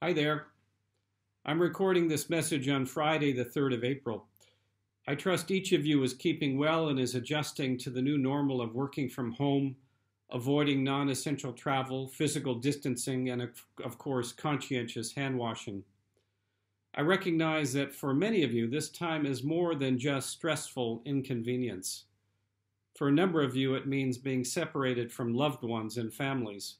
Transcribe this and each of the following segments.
Hi there. I'm recording this message on Friday, the 3rd of April. I trust each of you is keeping well and is adjusting to the new normal of working from home, avoiding non essential travel, physical distancing, and of course, conscientious hand washing. I recognize that for many of you, this time is more than just stressful inconvenience. For a number of you, it means being separated from loved ones and families.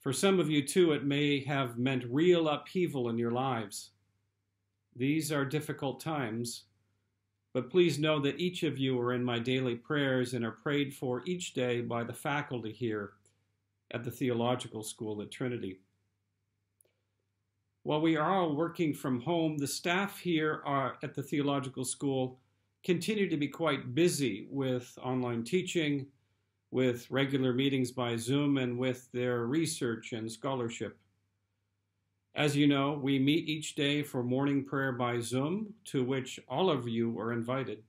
For some of you, too, it may have meant real upheaval in your lives. These are difficult times, but please know that each of you are in my daily prayers and are prayed for each day by the faculty here at the Theological School at Trinity. While we are all working from home, the staff here are at the Theological School continue to be quite busy with online teaching, with regular meetings by Zoom and with their research and scholarship. As you know, we meet each day for morning prayer by Zoom, to which all of you are invited.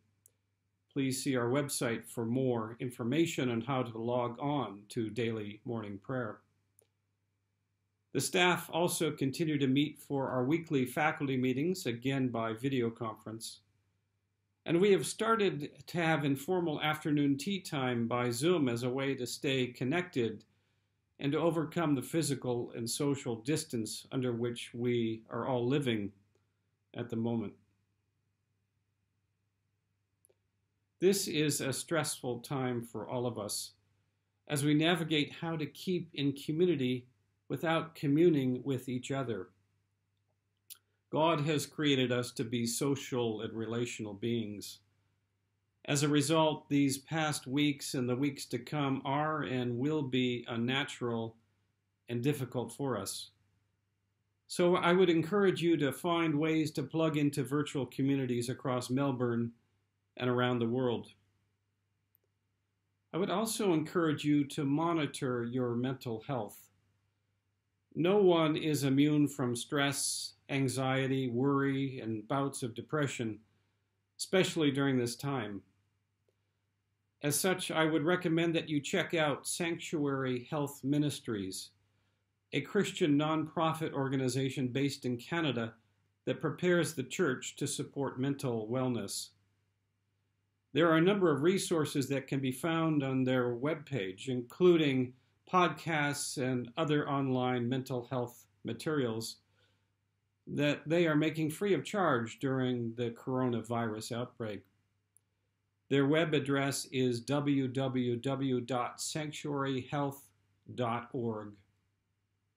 Please see our website for more information on how to log on to daily morning prayer. The staff also continue to meet for our weekly faculty meetings, again by video conference. And we have started to have informal afternoon tea time by Zoom as a way to stay connected and to overcome the physical and social distance under which we are all living at the moment. This is a stressful time for all of us as we navigate how to keep in community without communing with each other. God has created us to be social and relational beings. As a result, these past weeks and the weeks to come are and will be unnatural and difficult for us. So I would encourage you to find ways to plug into virtual communities across Melbourne and around the world. I would also encourage you to monitor your mental health. No one is immune from stress, anxiety, worry, and bouts of depression, especially during this time. As such, I would recommend that you check out Sanctuary Health Ministries, a Christian nonprofit organization based in Canada that prepares the church to support mental wellness. There are a number of resources that can be found on their webpage, including podcasts, and other online mental health materials that they are making free of charge during the coronavirus outbreak. Their web address is www.sanctuaryhealth.org.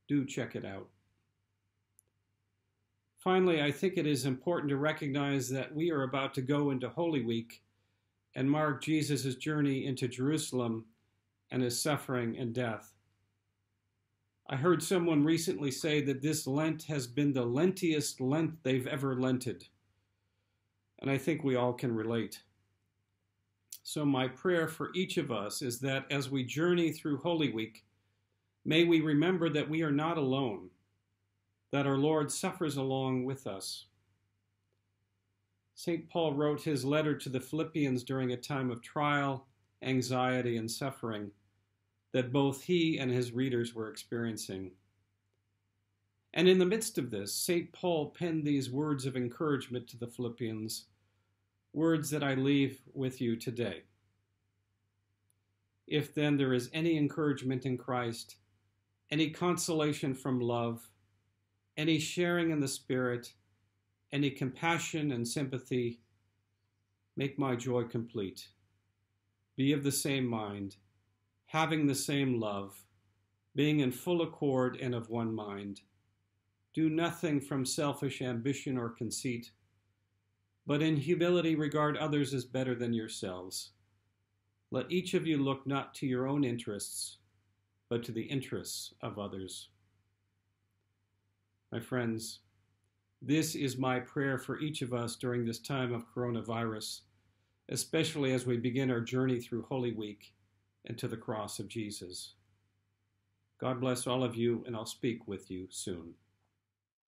Do check it out. Finally, I think it is important to recognize that we are about to go into Holy Week and mark Jesus' journey into Jerusalem and his suffering and death. I heard someone recently say that this Lent has been the lentiest Lent they've ever lented. And I think we all can relate. So, my prayer for each of us is that as we journey through Holy Week, may we remember that we are not alone, that our Lord suffers along with us. St. Paul wrote his letter to the Philippians during a time of trial, anxiety, and suffering that both he and his readers were experiencing. And in the midst of this, St. Paul penned these words of encouragement to the Philippians, words that I leave with you today. If then there is any encouragement in Christ, any consolation from love, any sharing in the Spirit, any compassion and sympathy, make my joy complete. Be of the same mind having the same love, being in full accord and of one mind. Do nothing from selfish ambition or conceit, but in humility regard others as better than yourselves. Let each of you look not to your own interests, but to the interests of others. My friends, this is my prayer for each of us during this time of coronavirus, especially as we begin our journey through Holy Week and to the cross of Jesus. God bless all of you, and I'll speak with you soon.